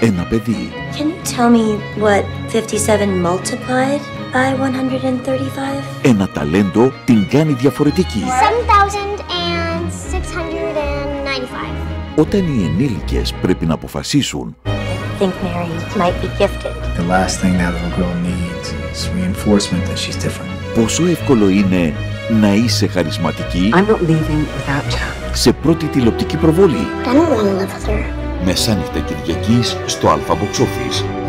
ένα παιδί. Can you tell me what 57 multiplied by 135? Ένα ταλέντο την κάνει διαφορετική. 7,695. Όταν οι ενήλικες πρέπει να αποφασίσουν I think Mary might be gifted. The last thing that little girl needs is reinforcement that she's different. πόσο εύκολο είναι να είσαι χαρισματική I'm not leaving without you. σε πρώτη τηλεοπτική προβολή. I don't want to live with her. Μεσάνυχτα Κυριακής στο Alpha Box Office.